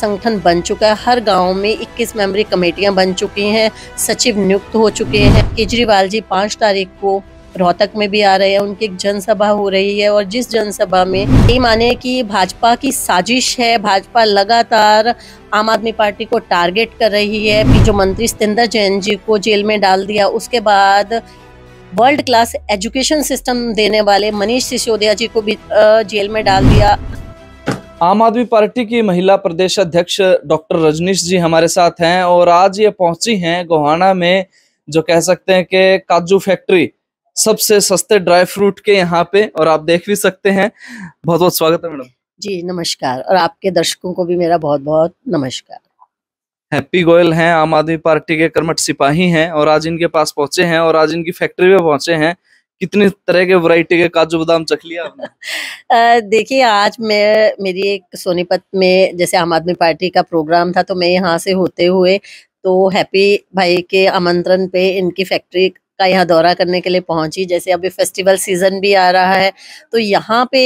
संगठन बन चुका है। हर गाँव में 21 मेंबरी कमेटियाँ बन चुकी हैं। सचिव नियुक्त हो चुके हैं। केजरीवाल जी पाँच तारीख को रोहतक में भी आ रहे हैं। उनकी एक जनसभा हो रही है और जिस जनसभा में यही माने कि भाजपा की साजिश है, भाजपा लगातार आम आदमी पार्टी को टारगेट कर रही है। जो मंत्री सतेंद्र जैन जी को जेल में डाल दिया, उसके बाद वर्ल्ड क्लास एजुकेशन सिस्टम देने वाले मनीष सिसोदिया जी को भी जेल में डाल दिया। आम आदमी पार्टी की महिला प्रदेश अध्यक्ष डॉक्टर रजनीश जी हमारे साथ हैं और आज ये पहुँची हैं गोहाना में जो कह सकते हैं कि काजू फैक्ट्री सबसे सस्ते ड्राई फ्रूट के यहाँ पे और आप देख भी सकते हैं। बहुत बहुत स्वागत है मैडम। जी नमस्कार। और आपके दर्शकों को भी मेरा बहुत बहुत नमस्कार। हैप्पी गोयल हैं आम आदमी पार्टी के कर्मठ सिपाही हैं और आज इनके पास पहुँचे हैं और आज इनकी फैक्ट्री में पहुँचे हैं। कितनी तरह के वैरायटी के काजू बादाम चख लिया देखिए, आज मैं, मेरी एक सोनीपत में जैसे आम आदमी पार्टी का प्रोग्राम था तो मैं यहाँ से होते हुए तो हैप्पी भाई के आमंत्रण पे इनकी फैक्ट्री का यहाँ दौरा करने के लिए पहुँची। जैसे अभी फेस्टिवल सीज़न भी आ रहा है तो यहाँ पे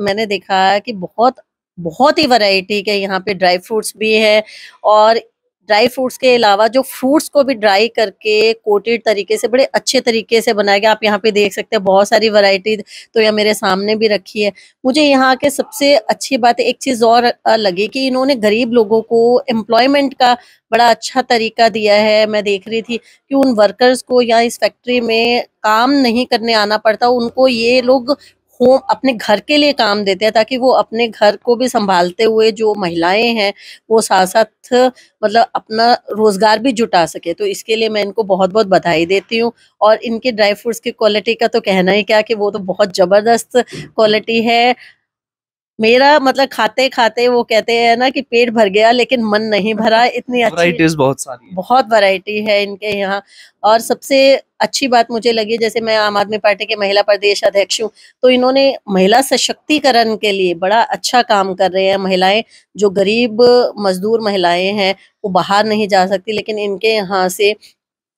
मैंने देखा कि बहुत बहुत ही वैरायटी के यहाँ पे ड्राई फ्रूट्स भी है और ड्राई फ्रूट्स के अलावा जो फ्रूट्स को भी ड्राई करके कोटेड तरीके से, बड़े अच्छे तरीके से बनाया गया। आप यहाँ पे देख सकते हैं, बहुत सारी वैरायटी तो यह मेरे सामने भी रखी है। मुझे यहाँ के सबसे अच्छी बात, एक चीज़ और लगी कि इन्होंने गरीब लोगों को एम्प्लॉयमेंट का बड़ा अच्छा तरीका दिया है। मैं देख रही थी कि उन वर्कर्स को यहाँ इस फैक्ट्री में काम नहीं करने आना पड़ता, उनको ये लोग होम अपने घर के लिए काम देते हैं, ताकि वो अपने घर को भी संभालते हुए जो महिलाएँ हैं, वो साथ साथ मतलब अपना रोज़गार भी जुटा सके। तो इसके लिए मैं इनको बहुत बहुत बधाई देती हूँ। और इनके ड्राई फ्रूट्स की क्वालिटी का तो कहना ही क्या कि वो तो बहुत ज़बरदस्त क्वालिटी है मेरा मतलब खाते खाते वो कहते हैं ना कि पेट भर गया लेकिन मन नहीं भरा। इतनी अच्छी बहुत सारी बहुत वैरायटी है इनके यहाँ। और सबसे अच्छी बात मुझे लगी जैसे मैं आम आदमी पार्टी के महिला प्रदेश अध्यक्ष हूँ तो इन्होंने महिला सशक्तिकरण के लिए बड़ा अच्छा काम कर रहे हैं महिलाएँ जो गरीब मजदूर महिलाएँ हैं वो बाहर नहीं जा सकती लेकिन इनके यहाँ से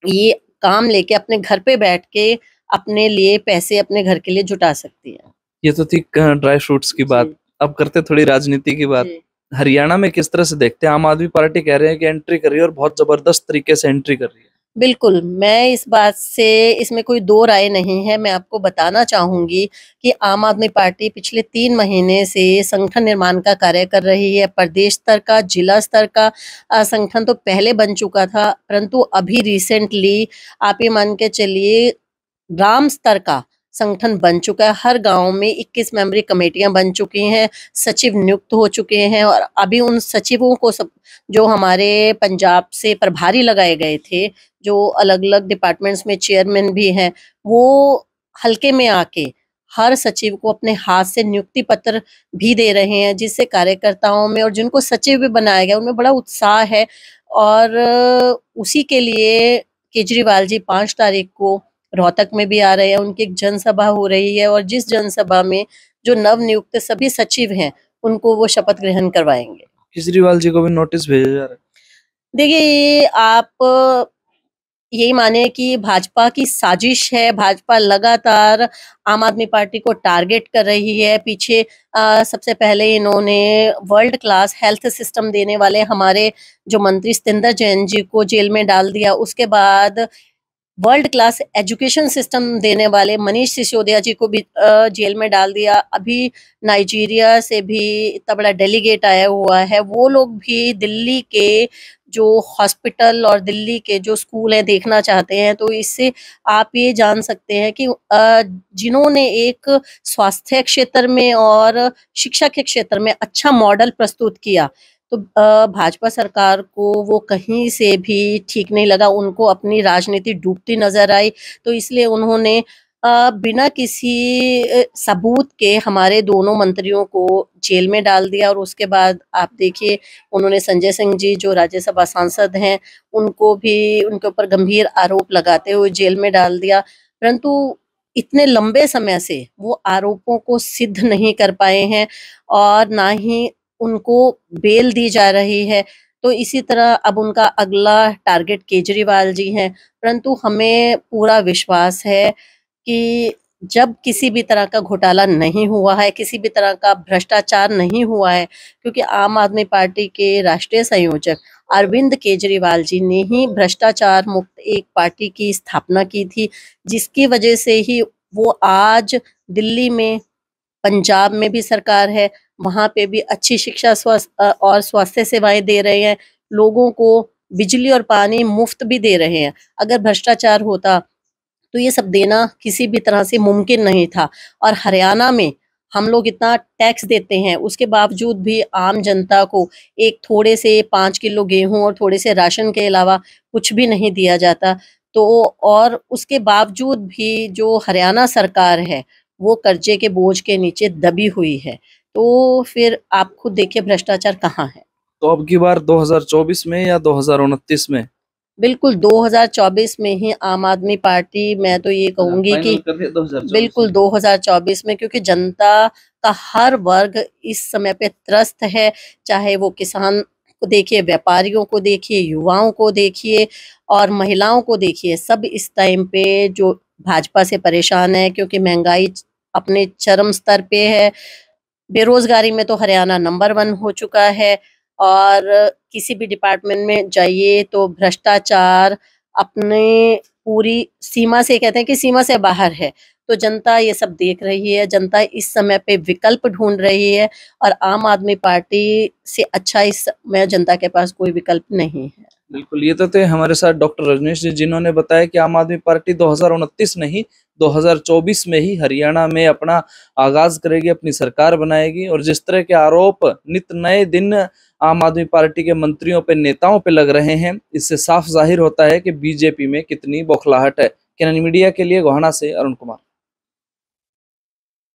ये काम लेके अपने घर पे बैठ के अपने लिए पैसे अपने घर के लिए जुटा सकती है। ये तो थी ड्राई फ्रूट्स की बात। अब करते थोड़ी राजनीति की बात। हरियाणा में किस तरह से देखते हैं? आम आदमी पार्टी कह रहे हैं कि एंट्री कर रही है और बहुत ज़बरदस्त तरीके से एंट्री कर रही है। बिल्कुल मैं इस बात से इसमें कोई दो राय नहीं है। मैं आपको बताना चाहूँगी कि आम आदमी पार्टी पिछले तीन महीने से संगठन निर्माण का कार्य कर रही है। प्रदेश स्तर का जिला स्तर का संगठन तो पहले बन चुका था परंतु अभी रिसेंटली आप ये मान के चलिए ग्राम स्तर का संगठन बन चुका है। हर गाँव में 21 मेंबरी कमेटियाँ बन चुकी हैं, सचिव नियुक्त हो चुके हैं और अभी उन सचिवों को सब, जो हमारे पंजाब से प्रभारी लगाए गए थे, जो अलग अलग डिपार्टमेंट्स में चेयरमैन भी हैं, वो हल्के में आके हर सचिव को अपने हाथ से नियुक्ति पत्र भी दे रहे हैं, जिससे कार्यकर्ताओं में और जिनको सचिव भी बनाया गया, उनमें बड़ा उत्साह है। और उसी के लिए केजरीवाल जी पाँच तारीख को रोहतक में भी आ रहे हैं उनकी एक जनसभा हो रही है और जिस जनसभा में जो नव नियुक्त सभी सचिव हैं उनको वो शपथ ग्रहण करवाएँगे। केजरीवाल जी को भी नोटिस भेजा जा रहा है। देखिए आप यही माने कि भाजपा की साजिश है भाजपा लगातार आम आदमी पार्टी को टारगेट कर रही है। पीछे आ, सबसे पहले इन्होंने वर्ल्ड क्लास हेल्थ सिस्टम देने वाले हमारे जो मंत्री सतेंद्र जैन जी को जेल में डाल दिया उसके बाद वर्ल्ड क्लास एजुकेशन सिस्टम देने वाले मनीष सिसोदिया जी को भी जेल में डाल दिया। अभी नाइजीरिया से भी इतना बड़ा डेलीगेट आया हुआ है। वो लोग भी दिल्ली के जो हॉस्पिटल और दिल्ली के जो स्कूल हैं देखना चाहते हैं तो इससे आप ये जान सकते हैं कि जिन्होंने एक स्वास्थ्य क्षेत्र में और शिक्षा के क्षेत्र में अच्छा मॉडल प्रस्तुत किया। तो भाजपा सरकार को वो कहीं से भी ठीक नहीं लगा, उनको अपनी राजनीति डूबती नज़र आई तो इसलिए उन्होंने बिना किसी सबूत के हमारे दोनों मंत्रियों को जेल में डाल दिया और उसके बाद आप देखिए, उन्होंने संजय सिंह जी जो राज्यसभा सांसद हैं, उनको भी, उनके ऊपर गंभीर आरोप लगाते हुए जेल में डाल दिया। परंतु इतने लंबे समय से वो आरोपों को सिद्ध नहीं कर पाए हैं और ना ही उनको बेल दी जा रही है। तो इसी तरह अब उनका अगला टारगेट केजरीवाल जी हैं। परंतु हमें पूरा विश्वास है कि जब किसी भी तरह का घोटाला नहीं हुआ है, किसी भी तरह का भ्रष्टाचार नहीं हुआ है, क्योंकि आम आदमी पार्टी के राष्ट्रीय संयोजक अरविंद केजरीवाल जी ने ही भ्रष्टाचार मुक्त एक पार्टी की स्थापना की थी, जिसकी वजह से ही वो आज दिल्ली में पंजाब में भी सरकार है, वहाँ पे भी अच्छी शिक्षा स्वास्थ्य और स्वास्थ्य सेवाएँ दे रहे हैं, लोगों को बिजली और पानी मुफ़्त भी दे रहे हैं। अगर भ्रष्टाचार होता तो ये सब देना किसी भी तरह से मुमकिन नहीं था। और हरियाणा में हम लोग इतना टैक्स देते हैं, उसके बावजूद भी आम जनता को एक थोड़े से पाँच किलो गेहूँ और थोड़े से राशन के अलावा कुछ भी नहीं दिया जाता। तो और उसके बावजूद भी जो हरियाणा सरकार है वो कर्जे के बोझ के नीचे दबी हुई है। तो फिर आप खुद देखिए भ्रष्टाचार कहाँ है। तो अब की बार 2024 में या दो में? बिल्कुल 2024 में ही आम आदमी पार्टी मैं तो ये कहूँगी कि बिल्कुल 2024 में क्योंकि जनता का हर वर्ग इस समय पे त्रस्त है। चाहे वो किसान को देखिए व्यापारियों को देखिए युवाओं को देखिए और महिलाओं को देखिए सब इस टाइम पे जो भाजपा से परेशान है क्योंकि महँगाई अपने चरम स्तर पे है। बेरोजगारी में तो हरियाणा नंबर वन हो चुका है और किसी भी डिपार्टमेंट में जाइए तो भ्रष्टाचार अपने पूरी सीमा से, कहते हैं कि सीमा से बाहर है। तो जनता ये सब देख रही है, जनता इस समय पे विकल्प ढूंढ रही है और आम आदमी पार्टी से अच्छा इस समय जनता के पास कोई विकल्प नहीं है। बिल्कुल, ये तो थे हमारे साथ डॉक्टर रजनीश जी, जिन्होंने बताया कि आम आदमी पार्टी दो नहीं 2024 में ही हरियाणा में अपना आगाज़ करेगी, अपनी सरकार बनाएगी और जिस तरह के आरोप नित नए दिन आम आदमी पार्टी के मंत्रियों पे, नेताओं पे लग रहे हैं, इससे साफ़ ज़ाहिर होता है कि बीजेपी में कितनी बौखलाहट है। किरण मीडिया के लिए, गोहाना से अरुण कुमार।